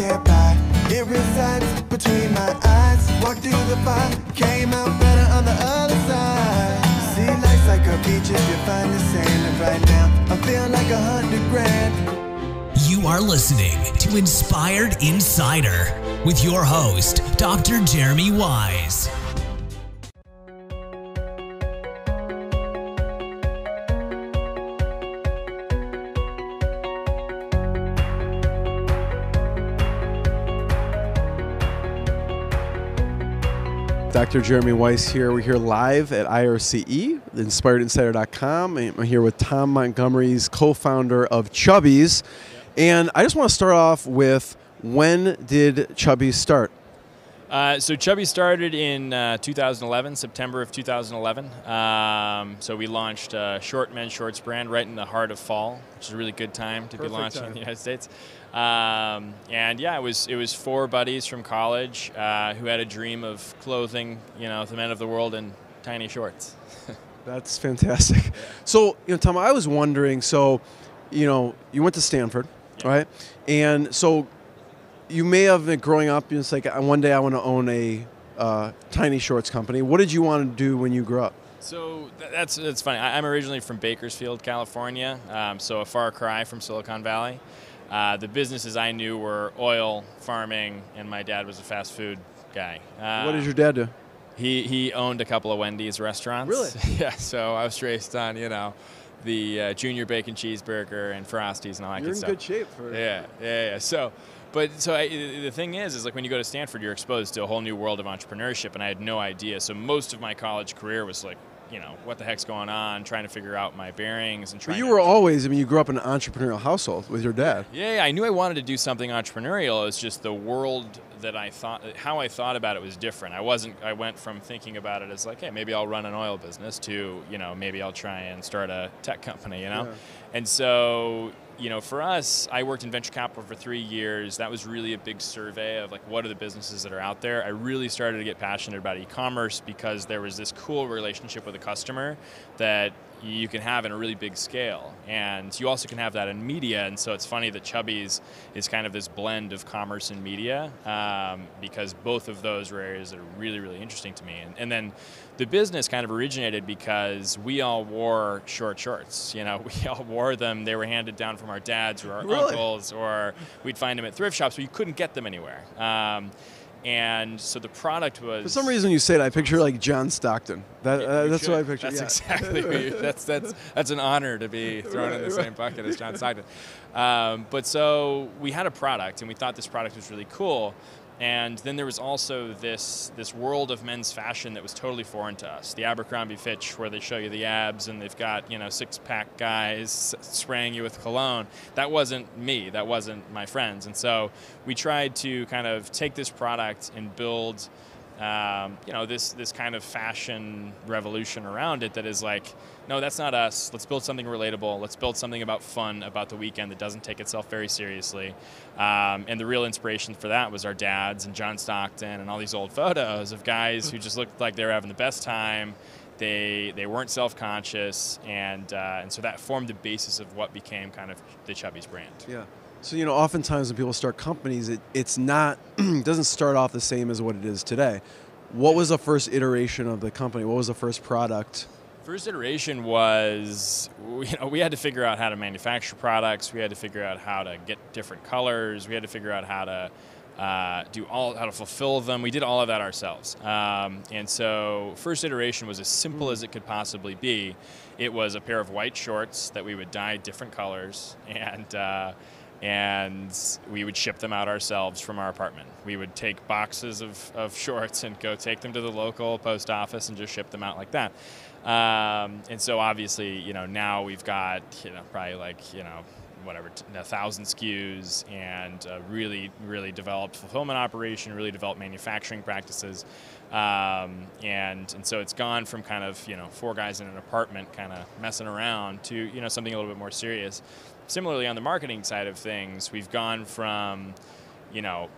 It resides between my eyes. Walked through the fire, came out better on the other side. See, life's like a beach if you find the sand. And right now, feeling like a hundred grand. You are listening to Inspired Insider with your host, Dr. Jeremy Weisz. Dr. Jeremy Weisz here. We're here live at IRCE, inspiredinsider.com. I'm here with Tom Montgomery's co founder of Chubbies. And I just want to start off with when did Chubbies start? Uh, so Chubby started in uh, 2011, September of 2011. Um, so we launched a short men's shorts brand right in the heart of fall, which is a really good time to Perfect be launching time. in the United States. Um, and yeah, it was it was four buddies from college uh, who had a dream of clothing, you know, the men of the world in tiny shorts. That's fantastic. So, you know, Tom, I was wondering so, you know, you went to Stanford, Yeah. right? And so you may have been growing up, it's like, "Uh, one day I want to own a uh, tiny shorts company. What did you want to do when you grew up? So that's that's funny. I'm originally from Bakersfield, California, um, so a far cry from Silicon Valley. Uh, the businesses I knew were oil, farming, and my dad was a fast food guy. Uh, what did your dad do? He he owned a couple of Wendy's restaurants. Really? yeah. So I was raised on you know the uh, junior bacon cheeseburger and frosties and all that You're good in stuff. good shape for Yeah, yeah, yeah. So, but so I, the thing is, is like when you go to Stanford, you're exposed to a whole new world of entrepreneurship, and I had no idea. So most of my college career was like, you know, what the heck's going on, trying to figure out my bearings and trying. But you were always, I mean, you grew up in an entrepreneurial household with your dad. Yeah, yeah, I knew I wanted to do something entrepreneurial. It's just the world that I thought, how I thought about it was different. I wasn't. I went from thinking about it as like, hey, maybe I'll run an oil business to, you know, maybe I'll try and start a tech company. You know, Yeah. and so. You know, for us, I worked in venture capital for three years. That was really a big survey of like what are the businesses that are out there. I really started to get passionate about e-commerce because there was this cool relationship with a customer that you can have in a really big scale. And you also can have that in media. And so it's funny that Chubbies is kind of this blend of commerce and media um, because both of those are areas that are really, really interesting to me. And, and then the business kind of originated because we all wore short shorts. You know, we all wore them. They were handed down from our dads or our Really? uncles, or we'd find them at thrift shops, but you couldn't get them anywhere. Um, and so the product was. For some reason, you say it, I picture like John Stockton. That, uh, that's what I picture. That's yeah. exactly you, that's that's that's an honor to be thrown in the same bucket as John Stockton. Um, but so we had a product, and we thought this product was really cool. And then there was also this this world of men's fashion that was totally foreign to us. The Abercrombie Fitch, where they show you the abs and they've got you know six pack guys spraying you with cologne. That wasn't me. That wasn't my friends. And so we tried to kind of take this product and build um, you know this this kind of fashion revolution around it that is like no that's not us. Let's build something relatable. Let's build something about fun about the weekend that doesn't take itself very seriously. Um, and the real inspiration for that was our dads and john stockton and all these old photos of guys who just looked like they were having the best time. They they weren't self-conscious and uh, and so that formed the basis of what became kind of the Chubbies brand. Yeah. So you know, oftentimes when people start companies, it, it's not doesn't start off the same as what it is today. What was the first iteration of the company? What was the first product? First iteration was, you know, we had to figure out how to manufacture products. We had to figure out how to get different colors. We had to figure out how to uh, do all, how to fulfill them. We did all of that ourselves. Um, and so, first iteration was as simple as it could possibly be. It was a pair of white shorts that we would dye different colors, and uh, and we would ship them out ourselves from our apartment. We would take boxes of, of shorts and go take them to the local post office and just ship them out like that. Um, and so obviously, you know, now we've got, you know, probably like, you know, whatever, a thousand SKUs and really, really developed fulfillment operation, really developed manufacturing practices. Um, and, and so it's gone from kind of, you know, four guys in an apartment kind of messing around to, you know, something a little bit more serious. Similarly, on the marketing side of things, we've gone from, you know,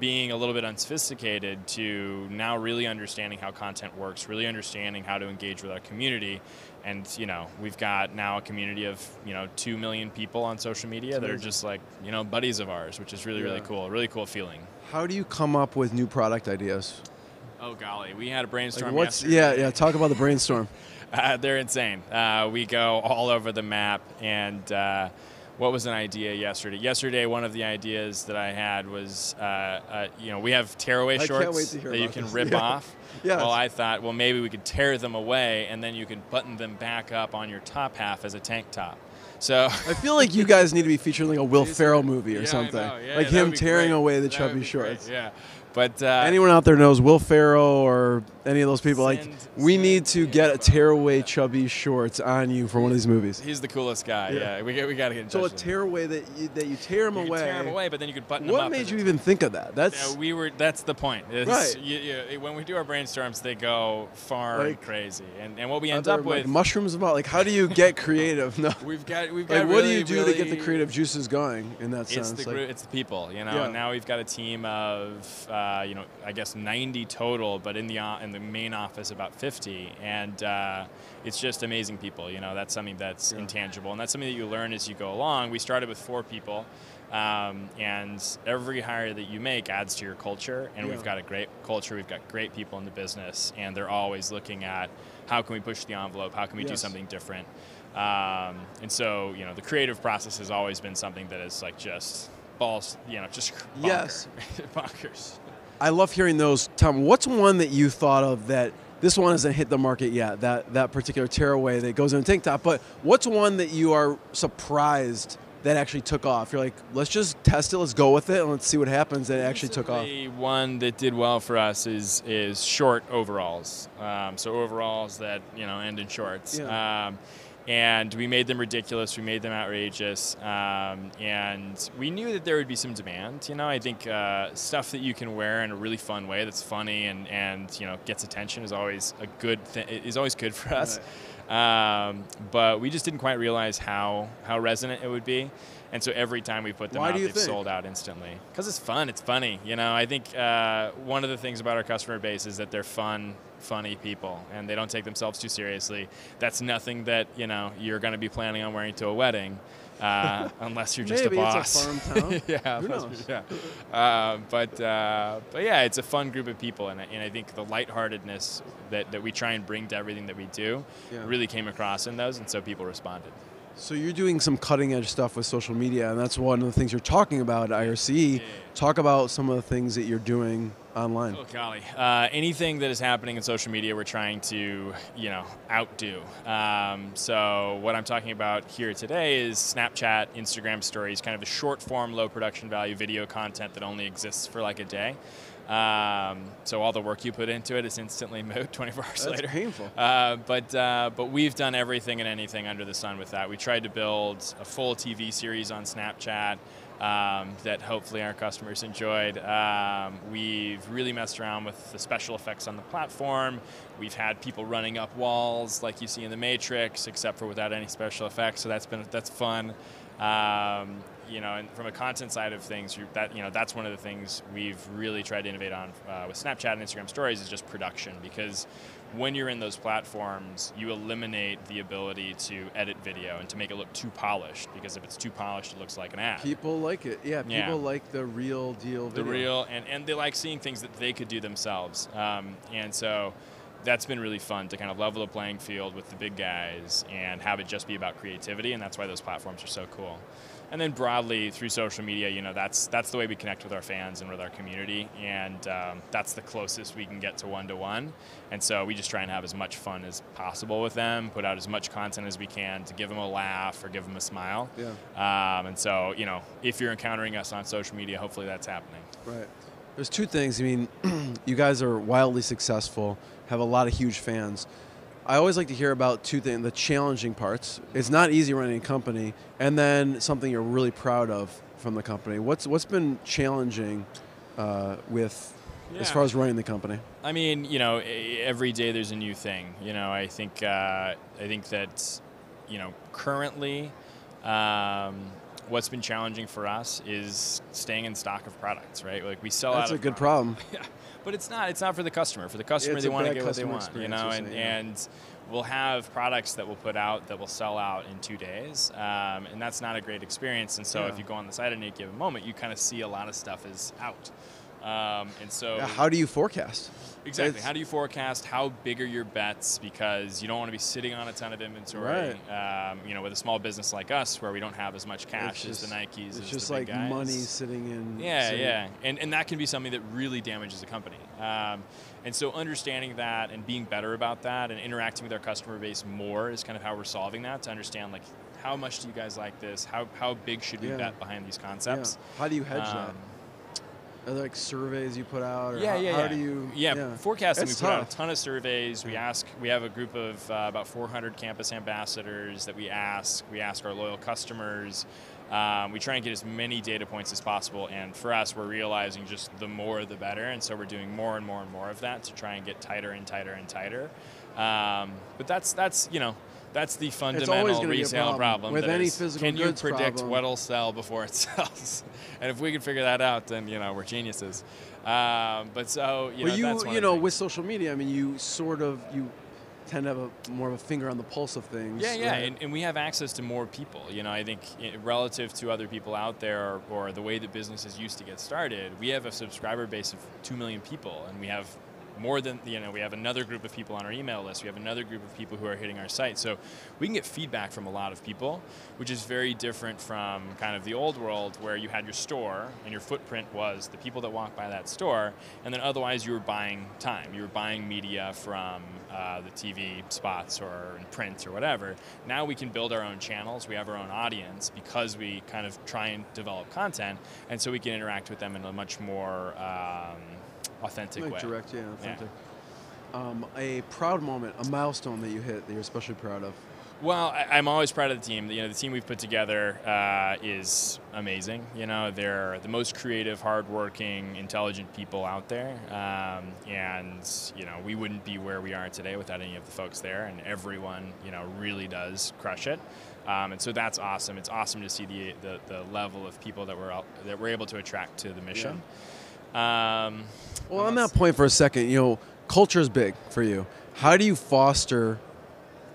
being a little bit unsophisticated to now really understanding how content works, really understanding how to engage with our community. And you know, we've got now a community of you know two million people on social media that are just like you know buddies of ours, which is really really Yeah. cool. Really cool feeling. How do you come up with new product ideas? Oh golly, we had a Like brainstorm. what's yesterday. yeah yeah? Talk about the brainstorm. Uh, they're insane. Uh, we go all over the map. And uh, what was an idea yesterday? Yesterday, one of the ideas that I had was, uh, uh, you know, we have tearaway I shorts can't wait to hear that you can this. rip Yeah. off. Yes. Well, I thought, well, maybe we could tear them away, and then you can button them back up on your top half as a tank top. So. I feel like you guys need to be featuring like a Will Ferrell movie or Yeah, something. Yeah, like him tearing great. away the That chubby be great, shorts. Yeah, but uh, Anyone out there knows Will Ferrell or any of those people? like, we send need to get a tearaway chubby shorts on you for one of these movies. he's the coolest guy. Yeah. Yeah, we, we got to get in So a touch him. tearaway that you, that you tear them You away. tear 'em away, but then you could button them What made you even think of that? That's Yeah, we were. That's the point. It's- Right. You, you, when we do our brainstorms, they go far and Like, crazy, and and what we end up like, with, mushrooms about like how do you get creative? No. we've got we've got. Like, what do you do to get the creative juices going in that It's sense? the it's the people, you know. Yeah. And now we've got a team of, uh, you know, I guess 90 total, but in the in the main office about 50, and uh, it's just amazing people. You know, that's something that's Yeah. intangible, and that's something that you learn as you go along. We started with four people, um, and every hire that you make adds to your culture. And Yeah. we've got a great culture. We've got great people in the business, and they're always looking at how can we push the envelope, how can we do something different. Um, and so, you know, the creative process has always been something that is like just balls, you know, just bonker. Yes. bonkers. I love hearing those. Tom, what's one that you thought of that this one hasn't hit the market yet? That that particular tearaway that goes in a tank top. But what's one that you are surprised that actually took off? You're like, let's just test it, let's go with it, and let's see what happens. That actually took off. The One that did well for us is is short overalls. Um, so overalls that you know end in shorts. Yeah. Um, and we made them ridiculous. We made them outrageous, um, and we knew that there would be some demand. You know, I think uh, stuff that you can wear in a really fun way, that's funny and and you know gets attention, is always a good thing. Is always good for us. Um, but we just didn't quite realize how how resonant it would be, and so every time we put them Why out, do you they've think? sold out instantly. Because it's fun, it's funny. You know, I think uh, one of the things about our customer base is that they're fun, funny people, and they don't take themselves too seriously. That's nothing that you know you're going to be planning on wearing to a wedding. Uh, unless you're just Maybe a it's a boss. farm town. yeah, Who knows? yeah. Uh, but uh, but yeah, it's a fun group of people, and, I- and I think the lightheartedness that, that we try and bring to everything that we do Yeah. really came across in those, and so people responded. So you're doing some cutting edge stuff with social media, and that's one of the things you're talking about at IRCE. Talk about some of the things that you're doing online. Oh golly! Uh, anything that is happening in social media, we're trying to, you know, outdo. Um, so what I'm talking about here today is Snapchat, Instagram Stories, kind of the short form, low production value video content that only exists for like a day. Um, so all the work you put into it is instantly moot 24 hours That's later. painful. Uh, but uh, but we've done everything and anything under the sun with that. We tried to build a full TV series on Snapchat um, that hopefully our customers enjoyed. Um, we've really messed around with the special effects on the platform. We've had people running up walls like you see in the Matrix, except for without any special effects. So that's been that's fun. Um, you know, and from a content side of things, that you know that's one of the things we've really tried to innovate on uh, with Snapchat and Instagram Stories is just production because when you're in those platforms, you eliminate the ability to edit video and to make it look too polished because if it's too polished, it looks like an ad. People like it. Yeah, people Yeah. like the real deal the real and, and they like seeing things that they could do themselves um, and so that's been really fun to kind of level the playing field with the big guys and have it just be about creativity and that's why those platforms are so cool and then broadly through social media you know that's that's the way we connect with our fans and with our community and um, that's the closest we can get to one-to-one and so we just try and have as much fun as possible with them put out as much content as we can to give them a laugh or give them a smile Yeah. um, and so you know if you're encountering us on social media hopefully that's happening Right. There's two things. I mean, you guys are wildly successful, have a lot of huge fans. I always like to hear about two things the challenging parts. It's not easy running a company, and then something you're really proud of from the company. What's What's been challenging uh, with as far as running the company? I mean, you know, every day there's a new thing. You know, I think uh, I think that you know currently um, what's been challenging for us is staying in stock of products, right? Like we sell out That's a good product. problem. Yeah, but it's not. It's not for the customer. For the customer, It's they want to get what they want, you know. And saying, yeah. and we'll have products that we'll put out that will sell out in two days, um, and that's not a great experience. And so, Yeah. if you go on the site at any given moment, you kind of see a lot of stuff is out. Um, and so, Yeah, How do you forecast? Exactly. It's- How do you forecast? How big are your bets? Because you don't want to be sitting on a ton of inventory. Um, you know, with a small business like us, where we don't have as much cash It's as the Nikes. It's just like guys. money sitting in. Yeah, sitting- yeah, and and that can be something that really damages a company. Um, and so understanding that and being better about that and interacting with our customer base more is kind of how we're solving that to understand like how much do you guys like this? How how big should we Yeah. bet behind these Yeah. concepts? How do you hedge Um, that? Are there like surveys you put out? Or Yeah, how, yeah, how yeah. do you? Yeah, forecasting. It's we put out a ton of surveys. We ask. We have a group of uh, about 400 campus ambassadors that we ask. We ask our loyal customers. Um, we try and get as many data points as possible. And for us, we're realizing just the more the better. And so we're doing more and more and more of that to try and get tighter and tighter and tighter. Um, but that's that's you know. That's the fundamental gonna be a resale problem. problem. With any is, physical can you predict problem. what'll sell before it sells? and if we can figure that out, then you know we're geniuses. Um, but so you well, know, you you know with social media, I mean, you sort of you tend to have a more of a finger on the pulse of things. Yeah, yeah, right? and, and we have access to more people. You know, I think relative to other people out there, or, or the way that businesses used to get started, we have a subscriber base of two million people, and we have more than you know. We have another group of people on our email list. We have another group of people who are hitting our site. So we can get feedback from a lot of people, which is very different from kind of the old world where you had your store and your footprint was the people that walk by that store, and then otherwise you were buying time. You were buying media from uh, the TV spots or in print or whatever. Now we can build our own channels. We have our own audience because we kind of try and develop content, and so we can interact with them in a much more um, authentic like way. direct, yeah, authentic. Um, a proud moment, a milestone that you hit that you're especially proud of. Well, I, I'm always proud of the team. You know, the team we've put together uh, is amazing. You know, they're the most creative, hardworking, intelligent people out there, um, and you know, we wouldn't be where we are today without any of the folks there. And everyone, you know, really does crush it. Um, and so that's awesome. It's awesome to see the, the, the level of people that we're out, that we're able to attract to the mission. Um, Well, on that point for a second, you know, culture is big for you. How do you foster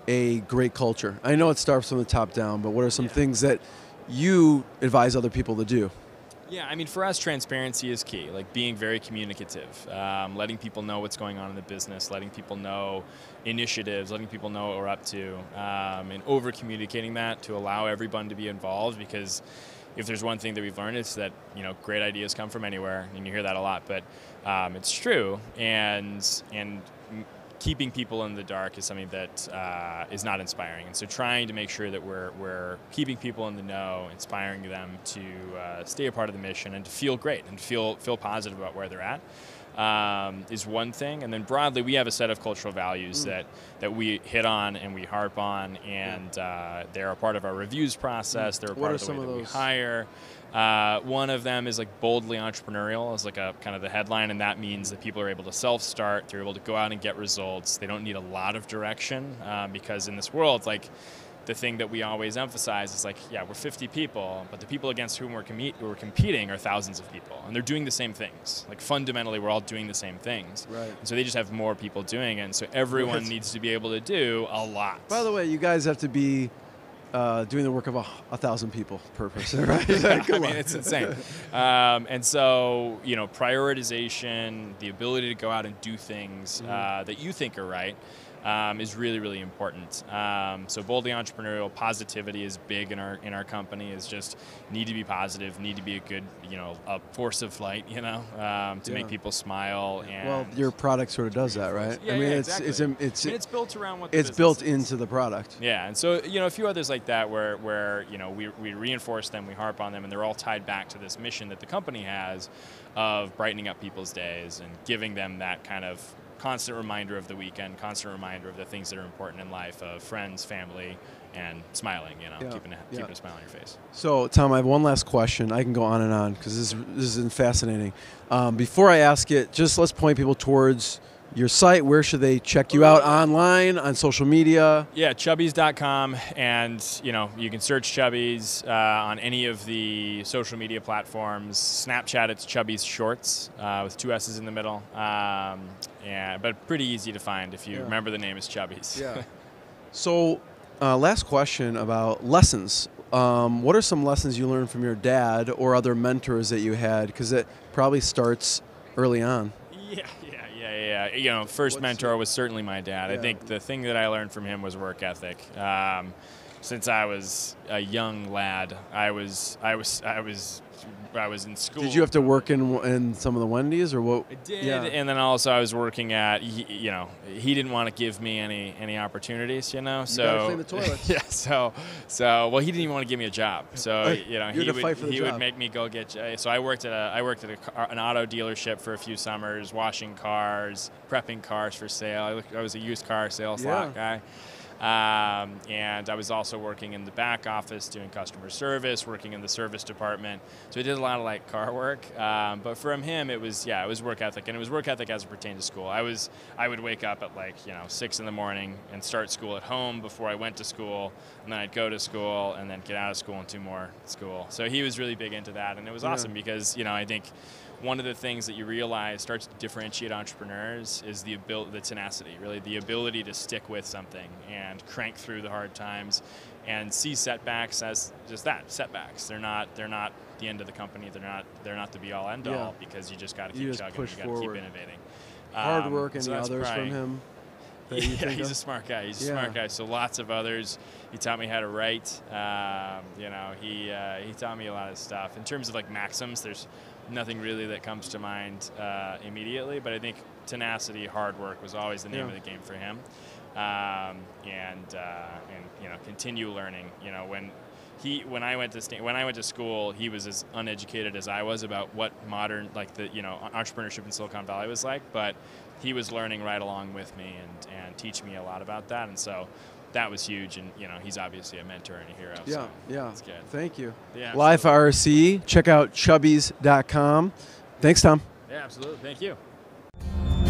a great culture? I know it starts from the top down, but what are some Yeah. things that you advise other people to do? Yeah, I mean, for us, transparency is key. Like being very communicative, um, letting people know what's going on in the business, letting people know initiatives, letting people know what we're up to, um, and over communicating that to allow everyone to be involved. Because if there's one thing that we've learned, it's that you know great ideas come from anywhere, and you hear that a lot. But um, it's true, and and keeping people in the dark is something that uh, is not inspiring. And so trying to make sure that we're, we're keeping people in the know, inspiring them to uh, stay a part of the mission and to feel great and feel, feel positive about where they're at. Um, is one thing, and then broadly, we have a set of cultural values that, that we hit on and we harp on, and uh, they're a part of our reviews process. They're a part are of the way of that we hire. Uh, one of them is like boldly entrepreneurial, is like a kind of the headline, and that means that people are able to self-start. They're able to go out and get results. They don't need a lot of direction um, because in this world, like the thing that we always emphasize is like, yeah, we're 50 people, but the people against whom we're, com- we're competing are thousands of people, and they're doing the same things. Like fundamentally, we're all doing the same things. Right. And so they just have more people doing it, and so everyone needs to be able to do a lot. By the way, you guys have to be uh, doing the work of a, a thousand people per person, right? I Come mean, it's insane. Um, and so, you know, prioritization, the ability to go out and do things Mm-hmm. uh, that you think are right. Um, is really really important. Um, so boldly entrepreneurial positivity is big in our in our company. Is just need to be positive, need to be a good you know a force of light. You know um, to Yeah. make people smile and well, your product sort of does that, right? yeah, I mean, yeah, it's exactly. it's im- it's I mean, it's built around what the it's built is. into the product. Yeah, and so you know a few others like that where where you know we, we reinforce them, we harp on them, and they're all tied back to this mission that the company has of brightening up people's days and giving them that kind of constant reminder of the weekend, constant reminder of the things that are important in life, of friends, family, and smiling. You know, Yeah, keeping a, yeah. keeping a smile on your face. So, Tom, I have one last question. I can go on and on because this, is- this is fascinating. Um, before I ask it, just let's point people towards your site. Where should they check you out online on social media? Yeah, chubbies.com, and you know you can search Chubbies uh, on any of the social media platforms. Snapchat, it's Chubbies Shorts uh, with two S's in the middle. Um, yeah, but pretty easy to find if you Yeah. remember the name is Chubbies. Yeah. so, uh, last question about lessons. Um, what are some lessons you learned from your dad or other mentors that you had? Because it probably starts early on. Yeah, yeah, yeah, yeah, yeah. You know, first mentor was certainly my dad. I think the thing that I learned from him was work ethic. Um, since I was a young lad, I was, I was, I was, I was in school. Did you have to work in in some of the Wendy's or what? I did, Yeah. and then also I was working at. You know, he didn't want to give me any any opportunities. You know, so gotta clean the toilets. yeah, so so well, he didn't even want to give me a job. So you know, You he would fight for the he job. would make me go get. So I worked at a I worked at a, an auto dealership for a few summers, washing cars, prepping cars for sale. I, looked, I was a used car sales Yeah. lot guy. Um, and I was also working in the back office doing customer service, working in the service department. So I did a lot of like car work. Um, but from him, it was yeah, it was work ethic, and it was work ethic as it pertained to school. I was I would wake up at like you know six in the morning and start school at home before I went to school, and then I'd go to school and then get out of school and do more school. So he was really big into that, and it was Yeah. awesome because you know I think one of the things that you realize starts to differentiate entrepreneurs is the ability, the tenacity, really the ability to stick with something and crank through the hard times, and see setbacks as just that setbacks. They're not they're not the end of the company. They're not they're not the be all end all Yeah. because you just got to keep just chugging. push You got to keep forward. innovating. Hard Um, work. so Any that's others from him? yeah, he's of? a smart guy. He's a Yeah. smart guy. So lots of others. He taught me how to write. Um, you know, he uh, he taught me a lot of stuff. In terms of like maxims, there's nothing really that comes to mind uh, immediately. But I think tenacity, hard work was always the name Yeah. of the game for him. Um, and uh, and you know, continue learning. You know, when he when I went to sta- when I went to school, he was as uneducated as I was about what modern like the you know entrepreneurship in Silicon Valley was like, but he was learning right along with me and and teaching me a lot about that, and so that was huge. And you know, he's obviously a mentor and a hero. Yeah, so yeah. that's good. Thank you. Yeah, Live RC. Check out chubbies.com. Thanks, Tom. Yeah, absolutely. Thank you.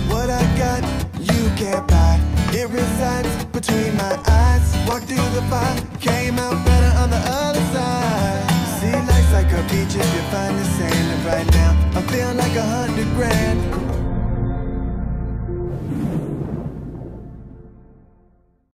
What I got, you can't buy. It resides between my eyes. Walked through the fire, came out better on the other side. See, life's like a beach if you find the sand. And right now, I feel like a hundred grand.